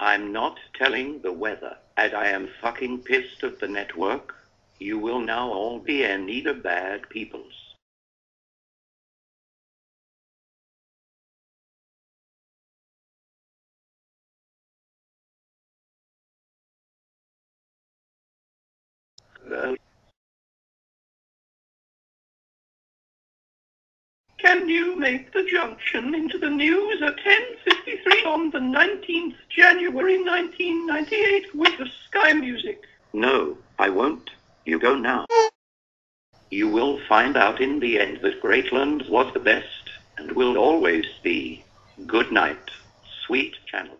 I'm not telling the weather, and I am fucking pissed at the network. You will now all be in neither bad peoples. Uh, Can you make the junction into the news at 10.53 on the 19th January 1998 with the Sky Music? no, I won't. You go now. You will find out in the end that Greatland was the best and will always be. Good night, sweet channel.